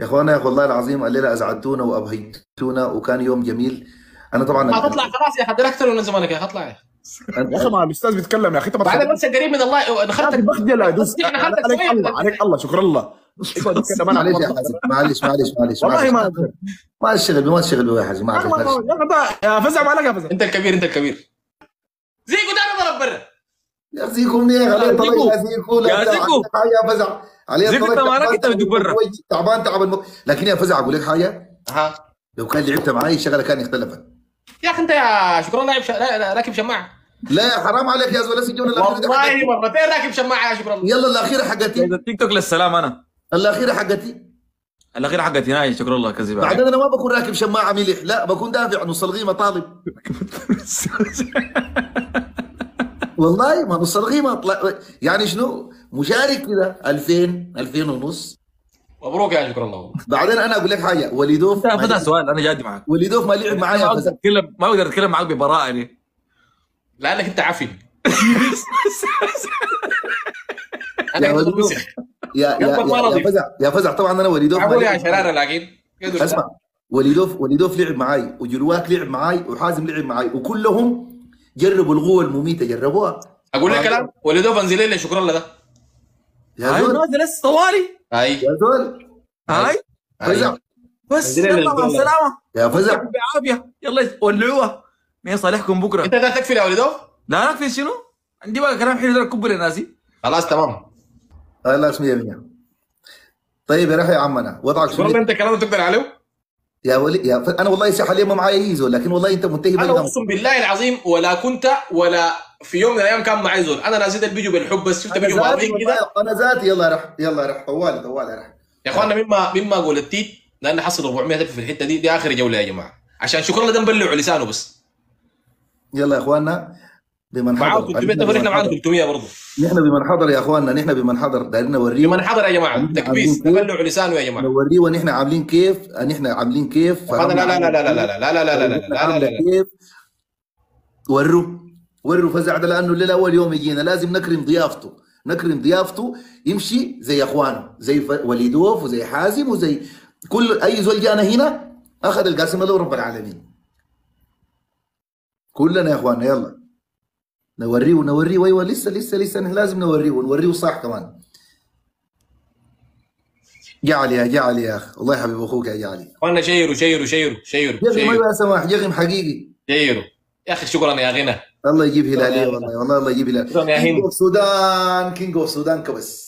يا إخوانا يا والله العظيم الليلة أزعجتونا وابهجتونا وكان يوم جميل. أنا طبعا هتطلع خلاص يا أخي دايركتور من زمانك يا أخي أطلع يا أخي. ما الأستاذ بيتكلم يا أخي أنت تخليني بس قريب من الله يا دخلت أخي بخجل يا دوس عليك الله عليك الله شكرا الله معلش يا عليك حازم معلش معلش معلش والله ما. ما بي ما بي يا حازم ما يا فزع ما عليك يا فزع أنت الكبير أنت الكبير. زيكو تعال ضرب برا يا زيكو منين يا زيكو. يا زيكو. يا فزع. عليه زيكو طلع انت تعبان، انت بدك برا. تعبان، تعبان. تعب المخ لكن يا فزع أقول لك حاجة. ها. لو كان لعبت معي الشغله كان اختلفت يا أخي أنت يا شكرا لاعب ش... لا- لا- راكب شماعة. لا يا حرام عليك يا زول سجون الاخيره دي والله. مرتين راكب شماعة يا شكرا. يلا الأخيرة حقتي. التيك توك للسلام أنا. الأخيرة حقتي. الاخير حقتي هاي شكرا الله كذب. بعدين أنا ما بكون راكب شماعة ملح لا بكون دافع نص الغيمه طالب والله ما نص الغيمه طلع يعني شنو؟ مشارك كذا 2000 2000 ونص. مبروك يا شكرا الله. بعدين أنا أقول لك حاجة وليدوف انت ما فتح سؤال أنا جادي معك. وليدوف ما لعب معايا ما يا أقدر فزع اتكلم ما أقدر أتكلم معك ببراءة دي لأنك أنت عفن. يا أنا وليدوف يا يا يا. فزع يا فزع. طبعا أنا وليدوف ما معقول يا شرارة لكن؟ اسمع وليدوف وليدوف لعب معاي وجلواك لعب معاي وحازم لعب معاي وكلهم جربوا القوة المميتة جربوها. أقول لك كلام؟ ولدو فانزلي لي شكرا لده يا هاي زول. نازل لسه طوالي. اي يا زول. هاي. فزع. بس يلا مع. السلامة. يا فزع. بعافيه يلا ولعوها. مين صالحكم بكرة. أنت ده تكفي يا ولدو لا نكفي شنو؟ عندي بقى كلام حلو ده كب لناسي خلاص تمام. خلاص 100 100 طيب يا رح يا عمنا وضعك شنو أنت كلام تقدر عليه؟ يا ولي يا ف... أنا والله حاليا ما معايا أي زول لكن والله أنت منتهي أنا أقسم بالله العظيم ولا كنت ولا في يوم من الأيام كان معي زول. أنا نازل الفيديو بالحب بس شفت أنا فيديو ذاتي ماضيين كده. أنا ذاتي يلا رح يلا رح طوالي طوالي رح يا اخوانا مما مما أقول التيت لأن حصل 400 ألف في الحتة دي دي آخر جولة يا جماعة. عشان شكرا لده مبلعوا لسانه بس. يلا يا إخواننا بمن حضر 300 نفر إحنا معانا 300 برضه نحن بمن حضر يا اخواننا نحن بمن حضر دايرين نوريه لمن حضر يا جماعة تكبيس؟ نبلعوا لسانه يا جماعة نوريه ونحن عاملين كيف نحن عاملين كيف هذا لا لا لا لا لا لا لا لا لا لا لا لا لا لا كيف وروا وروا فزع ده لأنه الليلة اول يوم يجينا لازم نكرم ضيافته نكرم ضيافته يمشي زي اخوانه زي وليدوف وزي حازم وزي كل اي زول جانا هنا اخذ القاسم له رب العالمين كلنا يا اخواننا يلا نوريه ونوريه أيوه لسه لسه لسه نحن لازم نوريه ونوريه صح كمان. جعل يا جعل يا اخ والله يا حبيب أخوك يا جعلي اخوانا شيروا شيروا شيروا شيروا جغم شيروا. يا سماح. جغم حقيقي. شيروا. يا أخي شكرا يا غنى. الله يجيب هلالية والله والله الله يجيب هلال. شكراً يا كينج هند. اوف سودان كينج اوف سودان كبس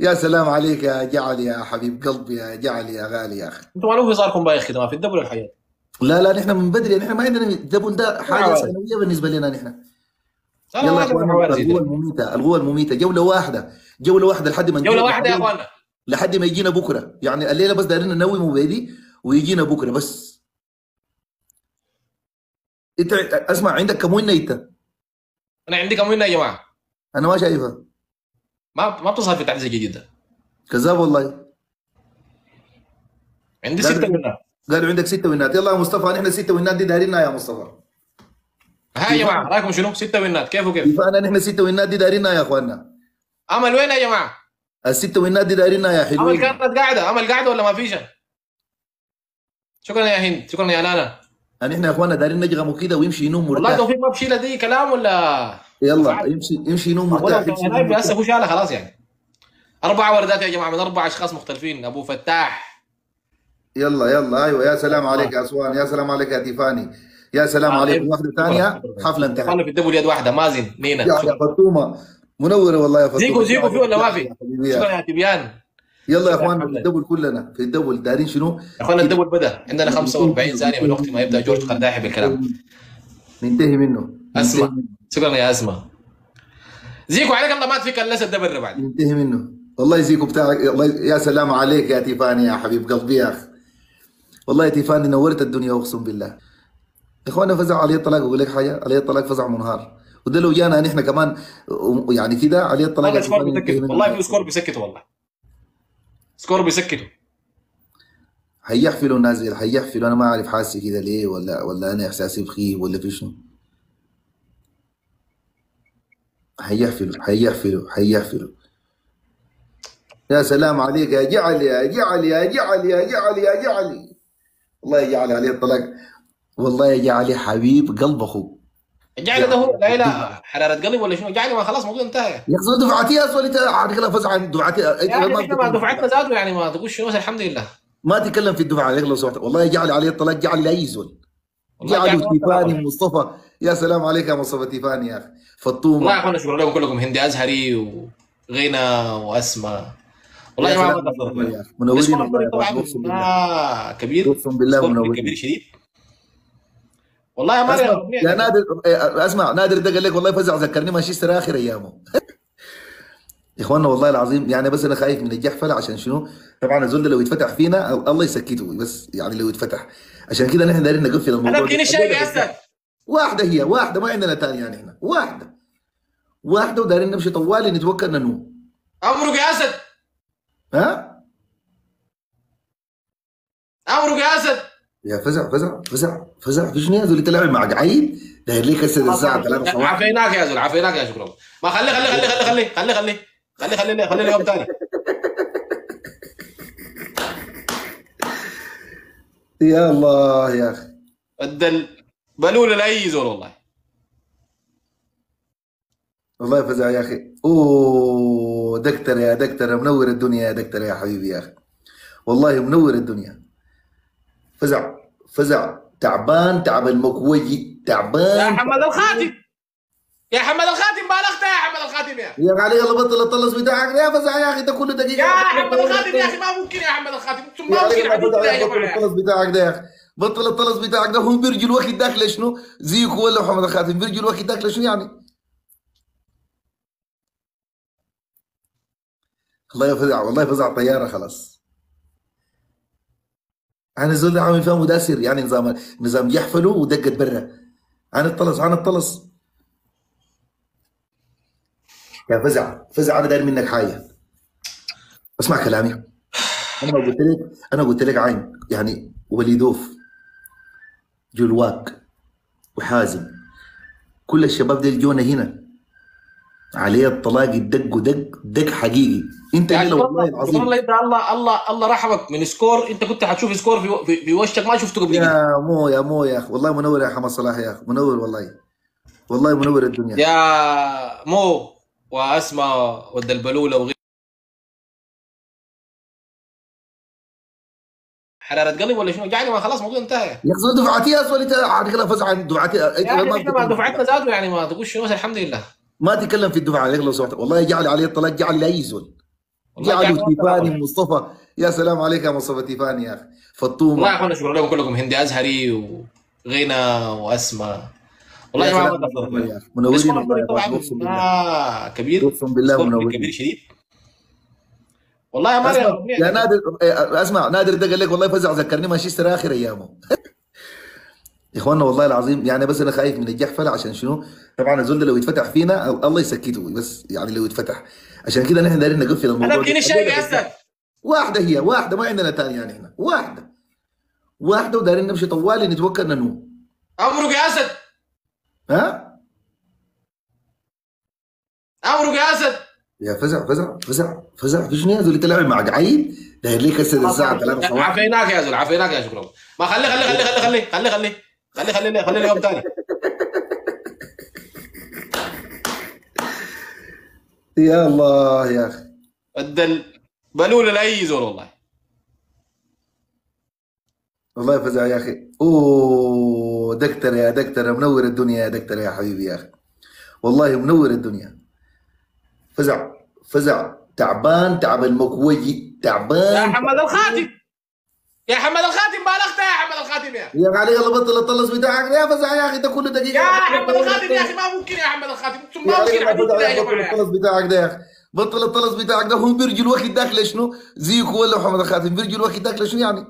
يا سلام عليك يا جعل يا حبيب قلبي يا جعل يا غالي يا أخي. أنتم مالكم صاركم باي أخي ما في الدبل الحياة. لا لا نحن من بدري نحن ما عندنا دبل ده حاجة. ثانويه بالنسبة لنا نحن. أنا يلا القوه ده. المميتة القوه المميتة جولة واحدة جولة واحدة لحد ما جولة واحدة يا اخوانا لحد ما يجينا بكرة. يعني الليلة بس دايرين ننوي مبيدي ويجينا بكرة بس. انت اسمع عندك كم وين انت أنا عندي كم وين يا جماعة؟ أنا ما شايفها. ما ما بتظهر في تحديث جديد كذاب والله. عندي لا. منها. قالوا عندك ستة وينات يلا يا مصطفى نحن ستة وينات دي دايرينها يا مصطفى ها يا جماعة رايكم شنو؟ ستة وينات كيف وكيف؟ كيفانا نحن ستة وينات دي دايرينها يا أخواننا أمل وين يا جماعة؟ الستة وينات دي دايرينها يا أمل حلوين كانت قاعدة أمل قاعدة ولا ما فيش؟ شكرا يا هند شكرا يا لانا نحن يا أخواننا دايرين نجغموا كده ويمشي ينوم والله مرتاح توفيق ما بشيلها دي كلام ولا يلا يمشي يمشي ينوم والله مرتاح هسه. هو شالها خلاص يعني أربع وردات يا جماعة من أربع أشخاص مختلفين أبو فتاح يلا يلا. أيوه يا سلام عليك يا أسوان. يا سلام عليك يا تيفاني يا سلام آه، عليكم. إيه. واحدة ثانية. شكراً. حفلة انتهت. اخوانا في الدبل يد واحدة. مازن نينا. يا فطومة منورة والله يا فطومة زيكو زيكو في ولا ما في؟ شكرا يا. يا تبيان؟ يلا يا أخوان في. الدبل كلنا. في الدبل. دايرين شنو؟ يا اخوانا الدبل بدأ. عندنا 45 ثانية من وقت ما يبدأ جورج قرداحي بالكلام. ننتهي منه. أسمع. ننتهي. شكرا يا أسماء. زيكو عليك الله ما تفك إلا الدبل بعد. ينتهي منه. والله يزيكم بتاعك يا سلام عليك يا تيفاني يا حبيب قلبي يا اخ والله يا تيفاني نورت الدنيا أقسم بالله. اخوانا فزع علي الطلاق أقول لك حاجة علي الطلاق فزع منهار. وده لو جانا نحن كمان يعني كده علي الطلاق والله سكور تيفاني بيسكت ينتهي منه. والله في سكور بيسكتوا والله. سكور بيسكتوا. هيحفلوا نازل هيحفلوا. أنا ما أعرف حاسي كده ليه ولا ولا أنا إحساسي بخيب ولا في شنو. هيحفلوا هيحفلوا هيحفلوا. يا سلام عليك يا جعل يا جعل يا جعل يا جعل يا جعل. والله يا جعل عليه الطلاق والله يا جعل حبيب قلب أخوك جعل ده هو لا لا حرارة قلب ولا شنو؟ جعل ما خلاص الموضوع انتهى. يا أخي دفعتي أصلا انت عارف لا فزع عن دفعتي يا أخي ما إحنا ما دفعتنا ذاته يعني ما تقول شنو الحمد لله. ما تتكلم في الدفعة عليك لو سمحت والله جعل عليه الطلاق جعل لا يزول. جعل تيفاني مصطفى. يا سلام عليك يا مصطفى تيفاني يا أخي. فطومة. والله يا أخوانا شكرا لكم كلكم هندي أزهري وغنى وأسماء. والله يا ما. منورين بالله آه كبير. اقسم بالله منورين. كبير شديد. والله يا أسمع ماريا يا نادر إيه، أسمع نادر ده قال لك والله فزع ذكرني مانشستر آخر أيامه. يا اخوانا والله العظيم يعني بس أنا خايف من الجحفله عشان شنو؟ طبعا الزول لو يتفتح فينا الله يسكته بس يعني لو يتفتح. عشان كده نحن دايرين نقفل الموضوع أنا. بديني الشاي يا اسد واحدة هي واحدة ما عندنا ثانية يعني هنا. واحدة. واحدة ودايرين نمشي طوالي نتوكل ننوم أمرك يا اسد ها؟ امرك يا أسد. يا فزع فزع فزع فزع. في شنو يا زول أنت لاعب مع قعيد داير لي كسر الساعة 3 صباحا عافيناك يا زول عافيناك يا شكرا. ما خلي خلي خلي خلي خلي خلي خلي خلي خلي خلي اليوم ثاني يا الله يا أخي. الدل بلول لاي زول والله. والله فزع يا أخي. أوه دكتور يا دكتور منور الدنيا يا دكتور يا حبيبي يا أخي. والله منور الدنيا. فزع فزع تعبان تعب المكوجي يا تعبان محمد الخاتم. يا محمد الخاتم بالغت يا محمد الخاتم يا يا علي يلا بطل الطلس بتاعك. يا فزع يا أخي ده كل دقيقة. يا محمد الخاتم يا أخي ما ممكن يا محمد الخاتم. ثم ما يا ممكن يا بطل الطلس بتاعك ده يا أخي. بطل الطلس بتاعك ده هم بيرجوا الوقت داك لشنو زيكو ولا محمد الخاتم؟ بيرجوا الوقت داك لشنو يعني؟ الله يفزع والله فزع طيارة خلاص. أنا الزول ده عامل فيها مداسر يعني نظام نظام يحفلوا ودقت برا. عن الطلس عن الطلس يا فزع فزع أنا داير منك حاجة. اسمع كلامي. أنا قلت لك أنا قلت لك عين يعني وليدوف جلواك وحازم كل الشباب دي جونا هنا عليه الطلاق الدق ودق دق حقيقي. انت يعني والله العظيم. والله انت الله الله الله رحمك. من سكور انت كنت حتشوف سكور في في, في وشك ما شفته قبل كده. يا مو يا مو يا أخي. والله منور يا حمد صلاح يا أخي. منور والله. والله منور الدنيا. يا مو واسماء والدلبلوله وغير حرارة قلب ولا شنو؟ جعلي ما خلاص الموضوع انتهى. يا أخي زول دفعتي أصلا أنت عارف لا فزع عن دفعتي. أخي ما إحنا ما تتكلم. دفعتنا ذاته يعني ما تقول شنو الحمد لله. ما تتكلم في الدفعه عليك لو سمحت. والله جعل عليه الطلاق جعل لا يزول والله جعل جعل تيفاني مصطفى. يا سلام عليك يا مصطفى تيفاني يا أخي. فطومة. والله يا اخوانا شكرا لكم كلكم هندي أزهري وغنى واسماء والله يا جماعة. منورين والله آه كبير. أقسم بالله منورين. كبير شديد. والله يا ماريا يا نادر أسمع نادر ده قال لك والله فزع ذكرني مانشستر آخر أيامه. يا اخوانا والله العظيم يعني بس أنا خايف من الجحفله عشان شنو؟ طبعا الزول لو يتفتح فينا الله يسكته بس يعني لو يتفتح. عشان كده نحن دايرين نقفل الموضوع أنا ده. بديني الشاي يا واحدة هي واحدة ما عندنا ثانية يعني هنا. واحدة. واحدة ودايرين نمشي طوالي نتوكل ننوم أمرك يا اسد ها؟ أمرك يا اسد يا فزع فزع فزع فزع. في شنو يا زول؟ انت لاعب مع قعيد داير لي كسر الساعة 3 صباحا عافيناك يا زول عافيناك يا شكرا ما خلي خلي خلي خلي خلي خلي خلي. خلي خلي خلي اليوم ثاني يا الله يا أخي. الدل بلول لاي زول والله. والله فزع يا أخي. أوه دكتور يا دكتور منور الدنيا يا دكتور يا حبيبي يا أخي. والله منور الدنيا. فزع فزع. تعبان تعب المكوجي. يا تعبان محمد الخاتم. يا محمد الخاتم بالغت يا محمد الخاتم يا. يا علي يلا بطل الطلس بتاعك. يا فزع يا أخي ده كل دقيقة. يا محمد الخاتم يا أخي ما ممكن يا محمد الخاتم. ثم يا ما ممكن بطل الطلس بتاعك ده يا أخي. بطل الطلس بتاعك ده هم بيرجوا الوقت داك لشنو زيكو ولا محمد الخاتم؟ بيرجوا الوقت داك لشنو يعني؟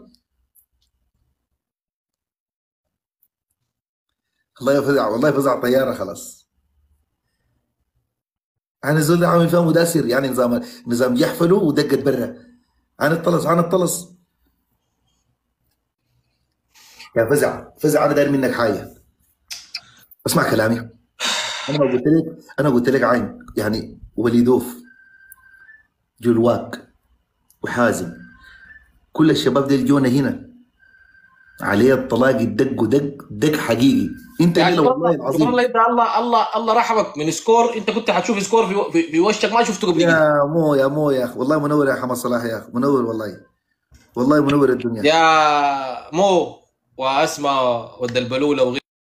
الله يفزع والله فزع طيارة خلاص. أنا الزول ده عامل فيها مداسر يعني نظام نظام يحفلوا ودقت برا. عن الطلس عن الطلس. يا فزع فزع أنا داير منك حاجة. اسمع كلامي. أنا ما قلت لك أنا قلت لك عين يعني وليدوف جلواك وحازم كل الشباب دي جونا هنا. عليه الطلاق الدق ودق دق حقيقي. انت يعني والله العظيم. الله انت الله الله الله رحمك من سكور. انت كنت حتشوف سكور في في, في وشك ما شفته قبل يا مو يا مو يا اخ والله منور يا حمد صلاح يا اخ منور والله. والله منور الدنيا. يا مو. واسماء ود البلوله وغيره